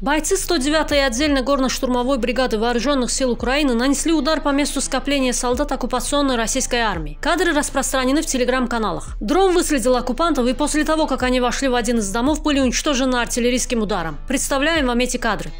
Бойцы 109-й отдельной горно-штурмовой бригады вооруженных сил Украины нанесли удар по месту скопления солдат оккупационной российской армии. Кадры распространены в телеграм-каналах. Дрон выследил оккупантов, и после того, как они вошли в один из домов, были уничтожены артиллерийским ударом. Представляем вам эти кадры.